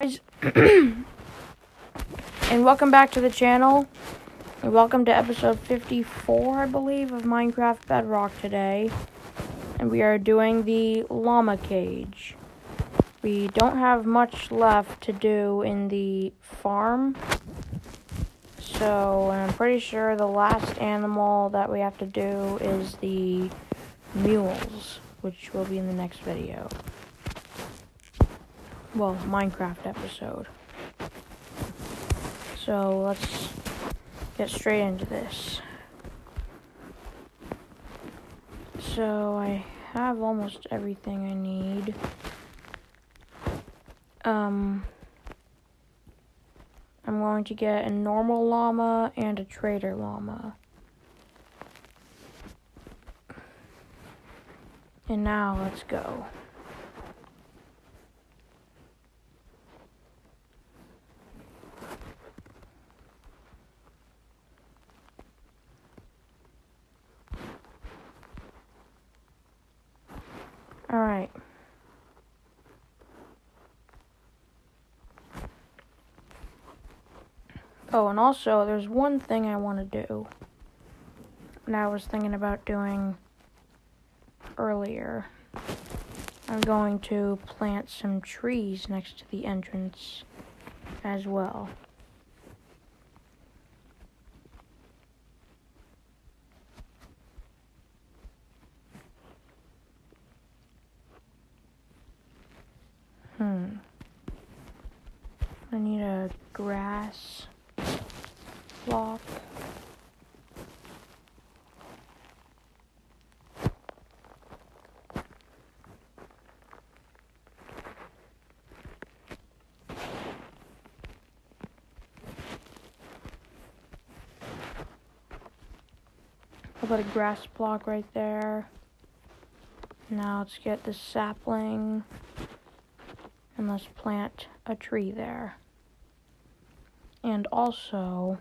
and welcome back to the channel. And welcome to episode 54 i believe of minecraft bedrock today. And we are doing the llama cage. We don't have much left to do in the farm. So i'm pretty sure the last animal that we have to do is the mules which will be in the next video well, Minecraft episode. So let's get straight into this. So I have almost everything I need. Um, I'm going to get a normal llama and a trader llama. And now let's go. Alright. Oh, and also, there's one thing I want to do. And I was thinking about doing earlier. I'm going to plant some trees next to the entrance as well. Hmm. I need a grass block. I'll put a grass block right there. Now let's get the sapling and let's plant a tree there. And also,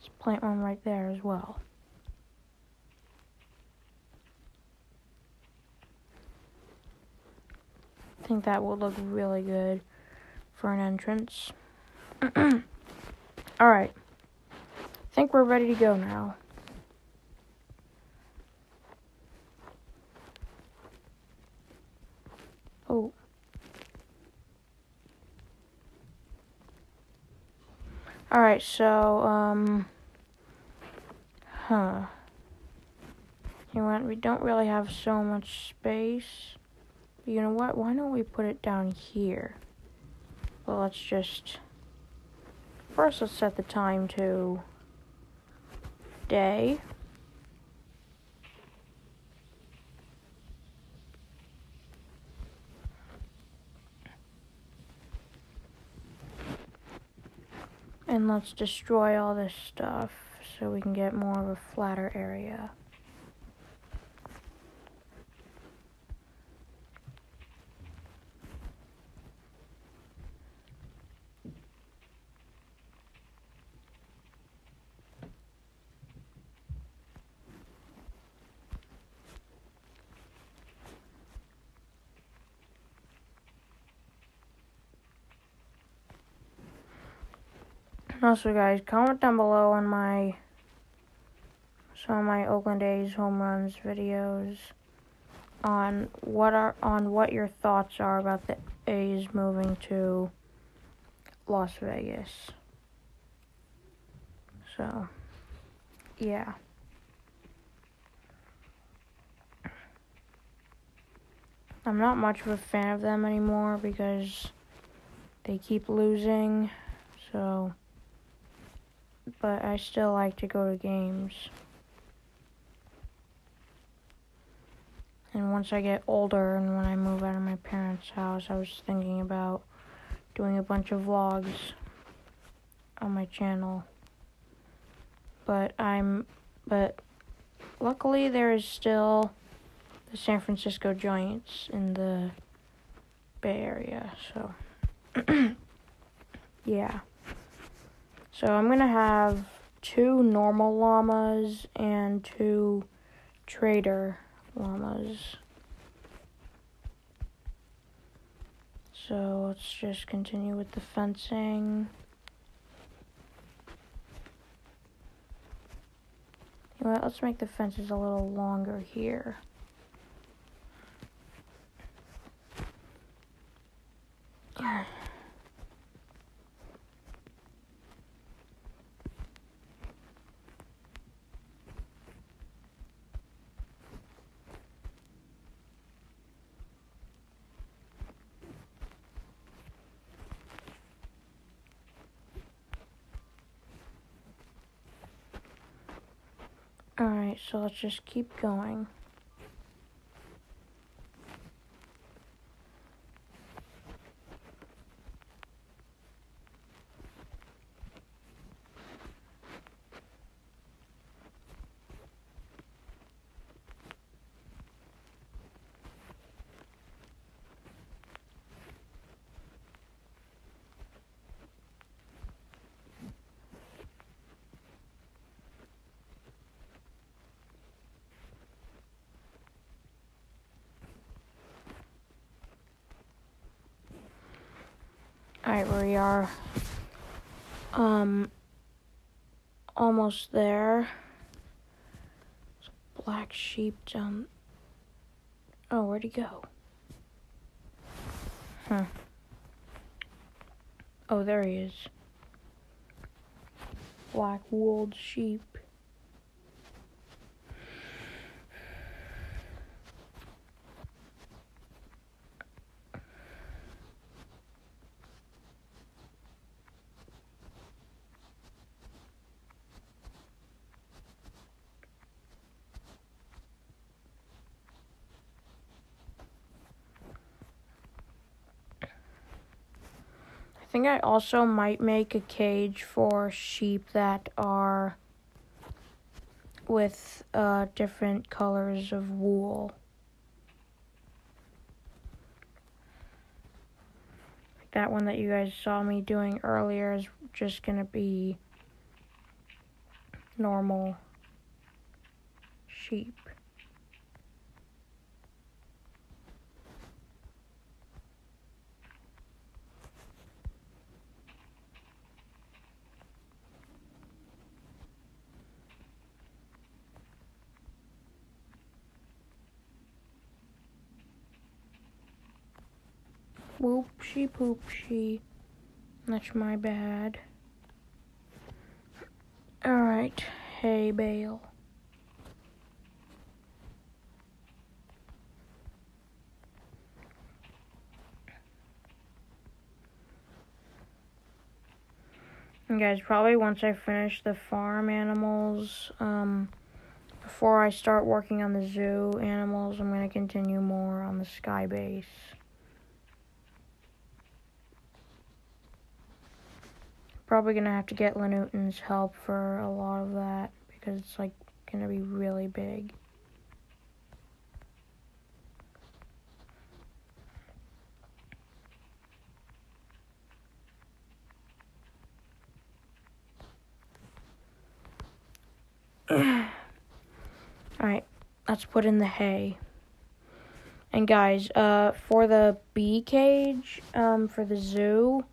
let's plant one right there as well. I think that will look really good for an entrance. Alright. I think we're ready to go now. Oh. Alright, so, um, huh. You know what, we don't really have so much space. You know what, why don't we put it down here? Well, let's just, first let's set the time to day. And let's destroy all this stuff so we can get more of a flatter area. Also, guys, comment down below on my some of my Oakland A's home runs videos on what are on what your thoughts are about the A's moving to Las Vegas. So, yeah. I'm not much of a fan of them anymore because they keep losing. So, but I still like to go to games. And once I get older and when I move out of my parents' house, I was thinking about doing a bunch of vlogs on my channel. But I'm, but luckily there is still the San Francisco Giants in the Bay Area, so yeah. So I'm going to have two normal llamas and two trader llamas. So let's just continue with the fencing. You know what, let's make the fences a little longer here. Alright, so let's just keep going. Alright, we are um almost there. Black sheep down Oh, where'd he go? Huh. Oh, there he is. Black wooled sheep. Think I also might make a cage for sheep that are with uh, different colors of wool. That one that you guys saw me doing earlier is just going to be normal sheep. Whoopsie poopsie. That's my bad. Alright, hay bale. And guys, probably once I finish the farm animals, um, before I start working on the zoo animals, I'm going to continue more on the sky base. Probably gonna have to get Lanuten's help for a lot of that because it's like gonna be really big. Alright, let's put in the hay. And guys, uh, for the bee cage, um, for the zoo,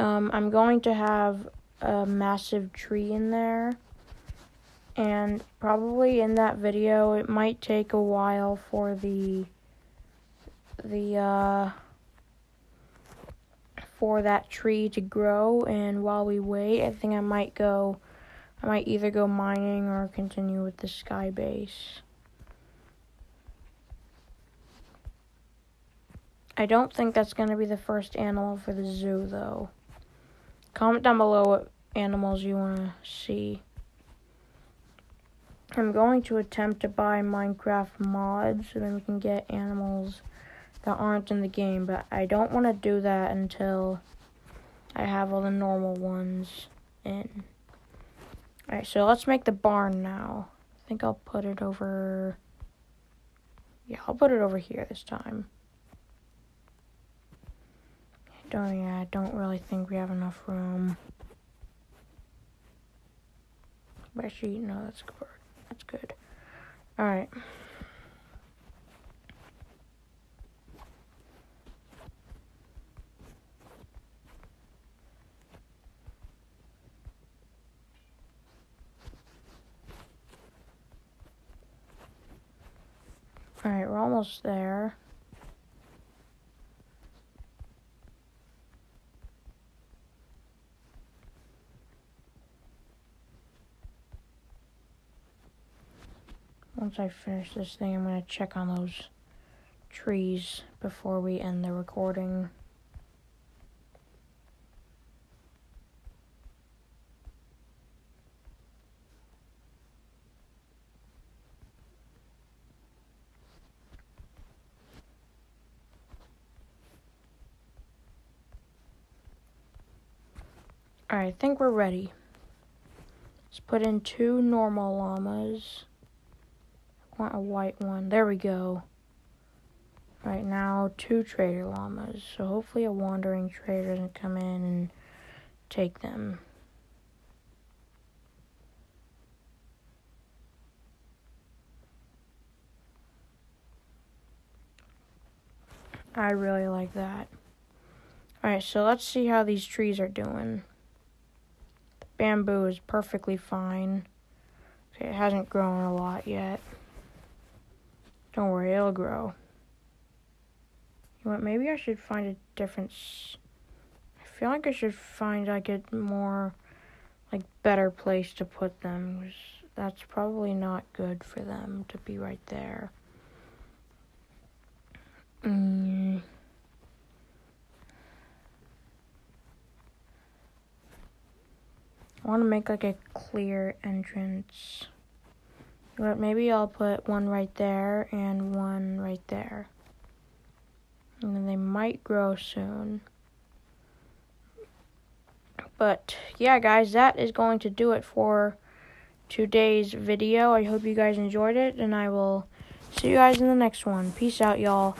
um, I'm going to have a massive tree in there. And probably in that video, it might take a while for the, the, uh, for that tree to grow. And while we wait, I think I might go, I might either go mining or continue with the sky base. I don't think that's going to be the first animal for the zoo, though. Comment down below what animals you want to see. I'm going to attempt to buy Minecraft mods so then we can get animals that aren't in the game, but I don't want to do that until I have all the normal ones in. Alright, so let's make the barn now. I think I'll put it over... Yeah, I'll put it over here this time. Don't, yeah, I don't really think we have enough room. But actually, no, that's good. That's good. Alright. Alright, we're almost there. Once I finish this thing, I'm going to check on those trees before we end the recording. Alright, I think we're ready. Let's put in two normal llamas. Want a white one. There we go. Right now, two trader llamas. So hopefully a wandering trader doesn't come in and take them. I really like that. Alright, so let's see how these trees are doing The bamboo is perfectly fine. Okay, it hasn't grown a lot yet. Don't worry, it'll grow. You know what, maybe I should find a different... I feel like I should find like a more, like, better place to put them. That's probably not good for them to be right there. Mm. I want to make like a clear entrance. But maybe I'll put one right there and one right there. And then they might grow soon. But yeah, guys, that is going to do it for today's video. I hope you guys enjoyed it, and I will see you guys in the next one. Peace out, y'all.